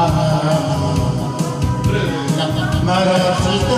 아, 말하지도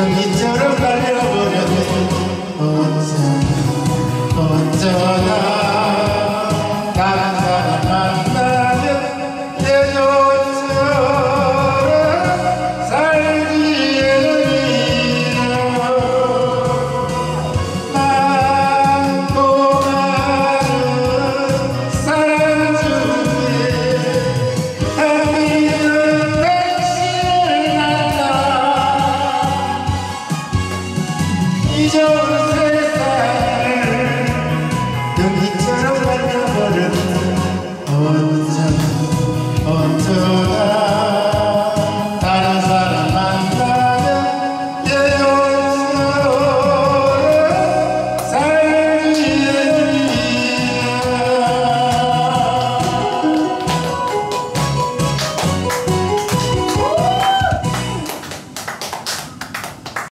현기처럼 달려버렸네 어쩌나 어쩌나 Rachel.